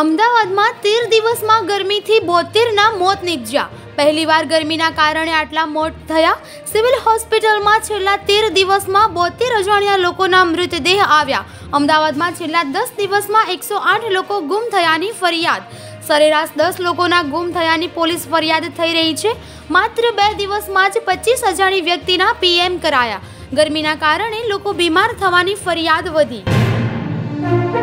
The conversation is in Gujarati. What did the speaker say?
અમદાવાદમાં તેર દિવસમાં ગરમીથી બોતેરના મોત નીપજ્યા. પહેલીવાર ગરમીના કારણે આટલા મોત થયા. સિવિલ હોસ્પિટલમાં છેલ્લા તેર દિવસમાં બોતેર અજાણ્યા લોકોના મૃતદેહ આવ્યા. અમદાવાદમાં છેલ્લા દસ દિવસમાં એકસો આઠ લોકો ગુમ થયાની ફરિયાદ. સરેરાશ દસ લોકોના ગુમ થયાની પોલીસ ફરિયાદ થઈ રહી છે. માત્ર બે દિવસમાં જ પચીસ અજાણી વ્યક્તિના પીએમ કરાયા. ગરમીના કારણે લોકો બીમાર થવાની ફરિયાદ વધી.